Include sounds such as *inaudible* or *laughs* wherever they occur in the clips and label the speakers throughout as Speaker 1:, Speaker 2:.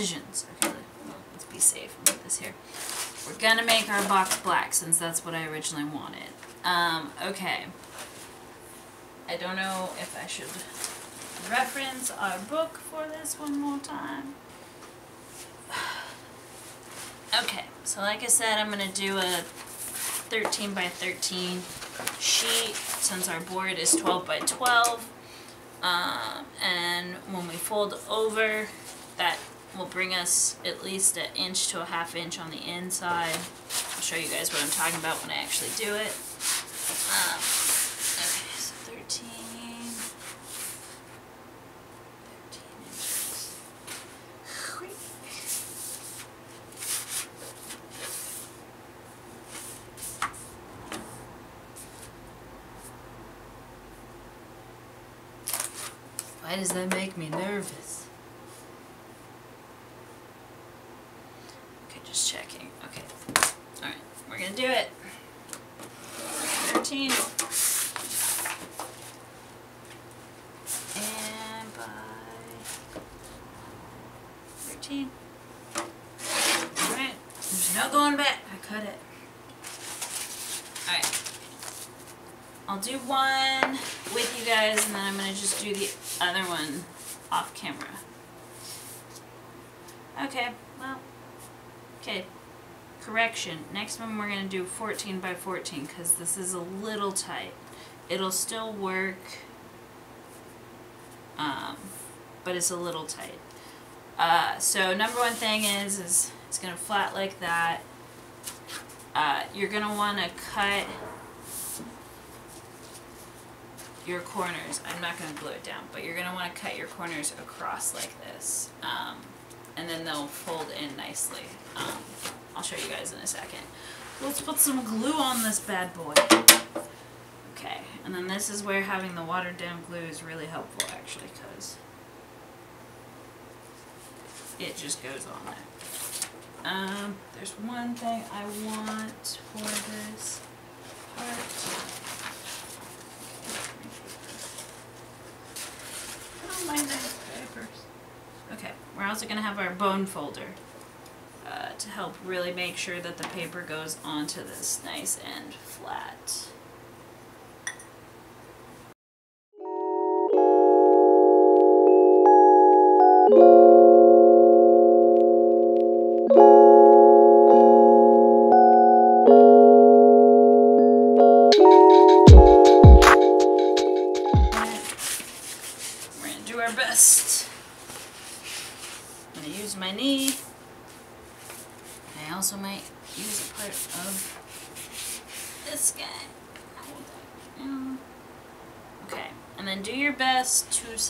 Speaker 1: decisions. Okay, let's be safe and put this here. We're gonna make our box black since that's what I originally wanted. Um, okay. I don't know if I should reference our book for this one more time. *sighs* Okay, so like I said, I'm gonna do a 13 by 13 sheet since our board is 12 by 12. Um, and when we fold over, that will bring us at least an inch to a half inch on the inside. I'll show you guys what I'm talking about when I actually do it. Um, okay, so 13, 13 inches. Why does that make me nervous? Okay, just checking. Okay. Alright, we're gonna do it. 13. And by 13. Alright, there's no going back. I cut it. Alright. I'll do one with you guys and then I'm gonna just do the other one off camera. Okay, well, okay. Correction, next one we're gonna do 14 by 14 because this is a little tight. It'll still work, um, but it's a little tight. Uh, so number one thing is, is it's gonna flat like that. Uh, you're gonna wanna cut your corners, I'm not going to glue it down, but you're going to want to cut your corners across like this. Um, and then they'll fold in nicely. Um, I'll show you guys in a second. Let's put some glue on this bad boy. Okay, and then this is where having the watered down glue is really helpful actually because it just goes on there. Um, there's one thing I want for this part. Oh, my nice papers. Okay, we're also going to have our bone folder uh, to help really make sure that the paper goes onto this nice and flat.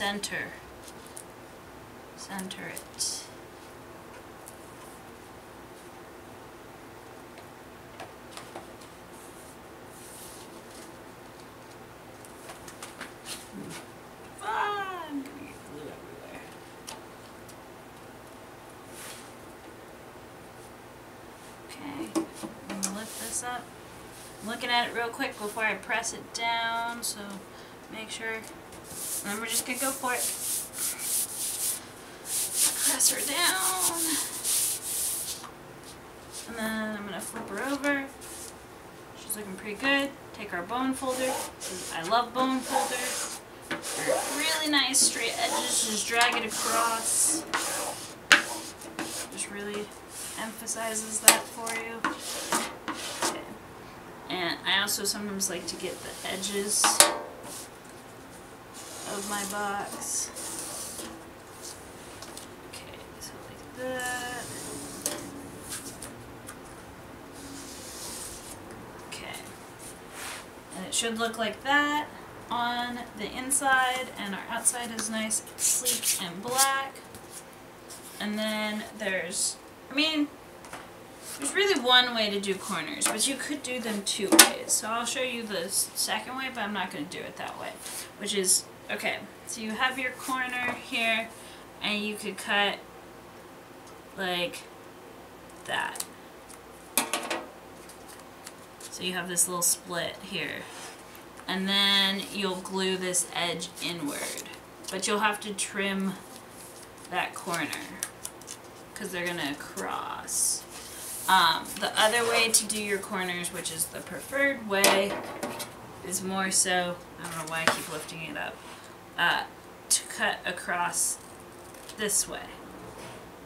Speaker 1: Center. Center it. Okay, I'm gonna lift this up. I'm looking at it real quick before I press it down, so make sure. And we're just gonna go for it. Press her down. And then I'm gonna flip her over. She's looking pretty good. Take our bone folder. I love bone folders. Really nice straight edges, just drag it across. Just really emphasizes that for you. Okay. And I also sometimes like to get the edges of my box. Okay, so like that. Okay. And it should look like that on the inside and our outside is nice, sleek and black. And then there's, I mean, there's really one way to do corners, but you could do them two ways. So I'll show you the second way, but I'm not going to do it that way. Which is, okay, so you have your corner here, and you could cut like that. So you have this little split here. And then you'll glue this edge inward. But you'll have to trim that corner. because they're gonna cross. Um, the other way to do your corners, which is the preferred way, is more so, I don't know why I keep lifting it up, uh, to cut across this way.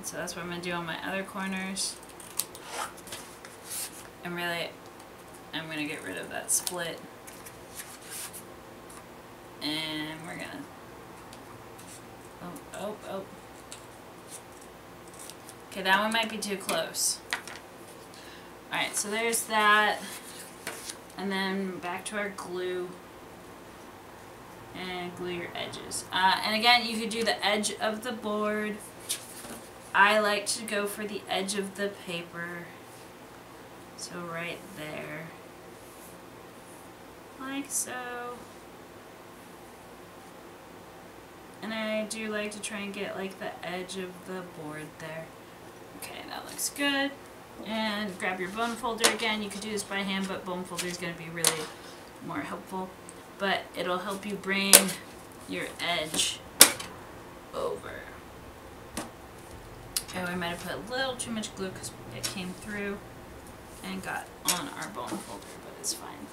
Speaker 1: So that's what I'm going to do on my other corners. And really, I'm going to get rid of that split. And we're going to, oh, oh, oh. Okay, that one might be too close. Alright, so there's that. And then back to our glue. And glue your edges. Uh, and again, you could do the edge of the board. I like to go for the edge of the paper. So right there. Like so. And I do like to try and get like the edge of the board there. Okay, that looks good. And grab your bone folder again. You could do this by hand, but bone folder is going to be really more helpful. But it'll help you bring your edge over. Oh, I might have put a little too much glue because it came through and got on our bone folder, but it's fine.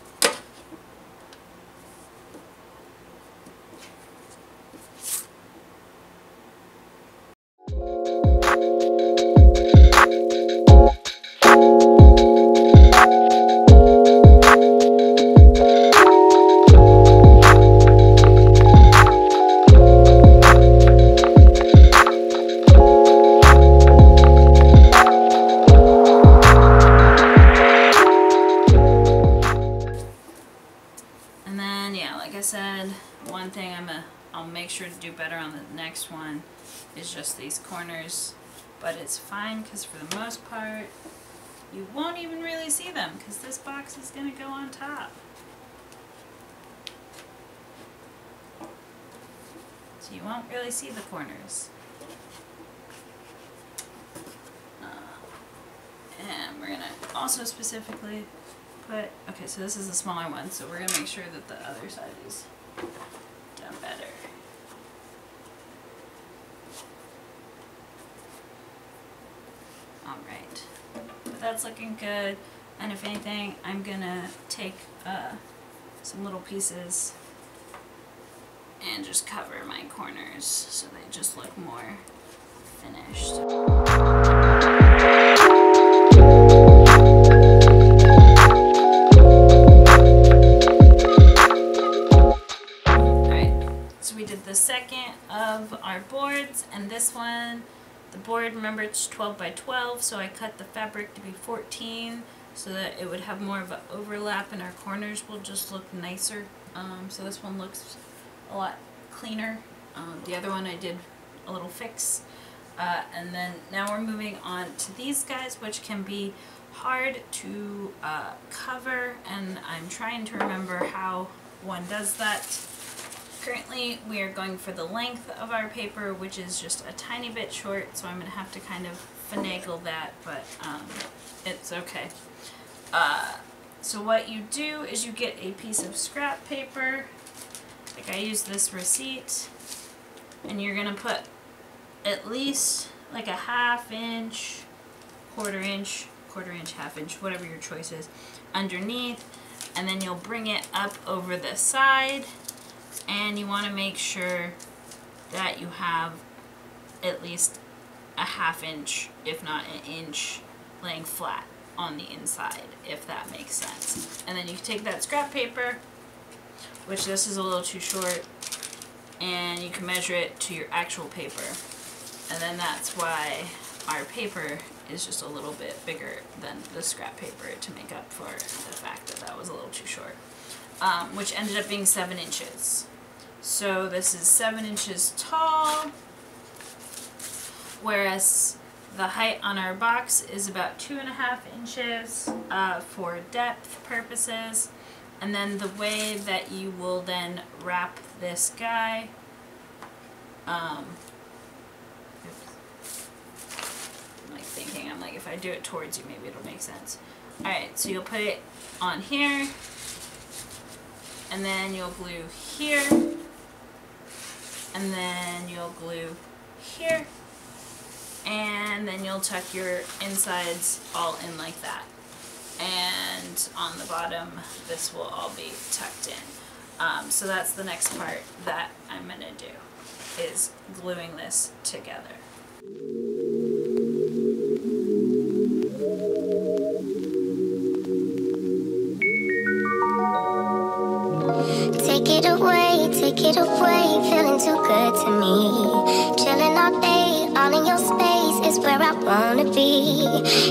Speaker 1: But it's fine because for the most part, you won't even really see them because this box is going to go on top. So you won't really see the corners. Uh, and we're going to also specifically put, okay, so this is the smaller one, so we're gonna make sure that the other side is done better. Alright, but that's looking good, and if anything, I'm gonna take, uh, some little pieces and just cover my corners so they just look more finished. Board, remember it's 12 by 12, so I cut the fabric to be 14 so that it would have more of an overlap and our corners will just look nicer. Um, so this one looks a lot cleaner. Um, the other one I did a little fix. Uh, and then now we're moving on to these guys, which can be hard to uh, cover, and I'm trying to remember how one does that. Currently, we are going for the length of our paper, which is just a tiny bit short, so I'm going to have to kind of finagle that, but um, it's okay. Uh, so what you do is you get a piece of scrap paper, like I use this receipt, and you're going to put at least like a half inch, quarter inch, quarter inch, half inch, whatever your choice is, underneath, and then you'll bring it up over the side, and you want to make sure that you have at least a half inch, if not an inch, laying flat on the inside, if that makes sense. And then you take that scrap paper, which this is a little too short, and you can measure it to your actual paper. And then that's why our paper is just a little bit bigger than the scrap paper to make up for the fact that that was a little too short. Um, which ended up being seven inches. So this is seven inches tall, whereas the height on our box is about two and a half inches uh, for depth purposes. And then the way that you will then wrap this guy, um. I'm like thinking, I'm like, if I do it towards you, maybe it'll make sense. Alright, so you'll put it on here, and then you'll glue here, and then you'll glue here, and then you'll tuck your insides all in like that. And on the bottom, this will all be tucked in. Um, so that's the next part that I'm gonna do, is gluing this together.
Speaker 2: Take it away, feeling too good to me. Chilling all day, all in your space is where I wanna be.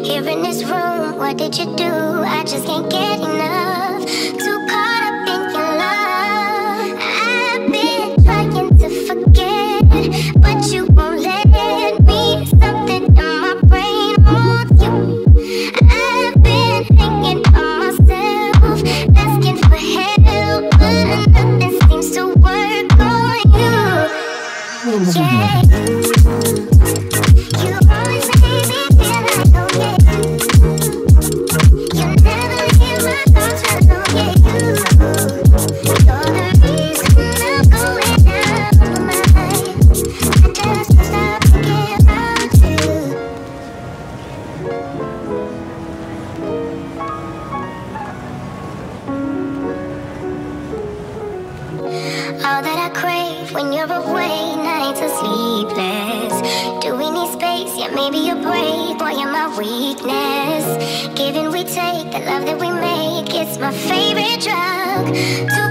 Speaker 2: Here in this room, what did you do? I just can't get enough. Drug.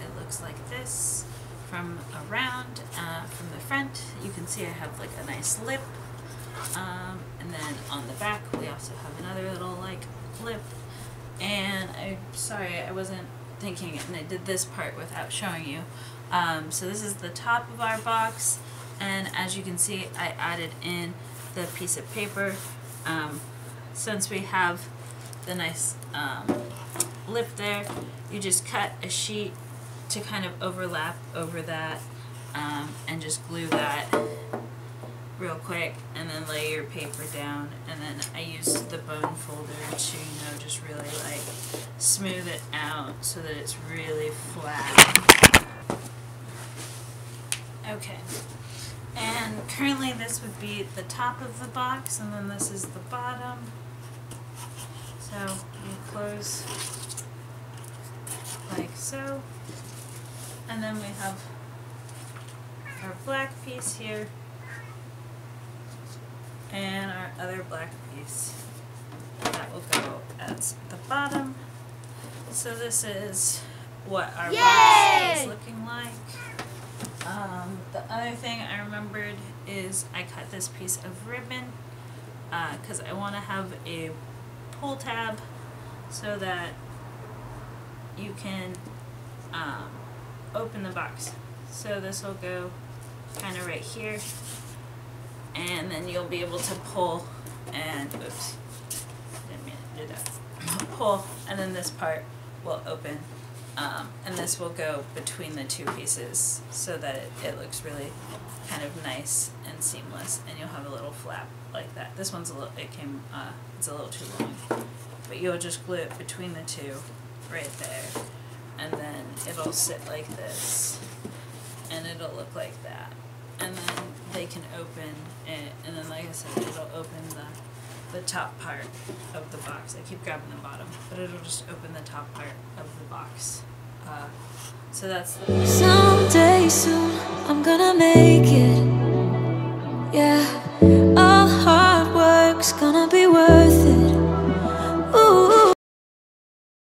Speaker 1: It looks like this from around. Uh, from the front, you can see I have like a nice lip, um, and then on the back we also have another little like lip. And I'm sorry, I wasn't thinking, and I did this part without showing you. Um, so this is the top of our box, and as you can see, I added in the piece of paper. Um, since we have the nice um, lip there, you just cut a sheet to kind of overlap over that um, and just glue that real quick and then lay your paper down and then I use the bone folder to you know just really like smooth it out so that it's really flat. Okay. And currently this would be the top of the box and then this is the bottom. So you close like so. And then we have our black piece here and our other black piece. That will go at the bottom. So this is what our box is looking like. Um, the other thing I remembered is I cut this piece of ribbon because I want to have a pull tab so that you can um, open the box. So this will go kind of right here and then you'll be able to pull and oops didn't mean to do that *laughs* pull and then this part will open Um, and this will go between the two pieces so that it, it looks really kind of nice and seamless. And you'll have a little flap like that. This one's a little, it came, uh, it's a little too long. But you'll just glue it between the two right there. It'll sit like this. And it'll look like that. And then they can open it, and then like I said, it'll open the, the top part of the box. I keep grabbing the bottom, but it'll just open the top part of the box. Uh, so that's
Speaker 3: Someday soon, I'm gonna make it.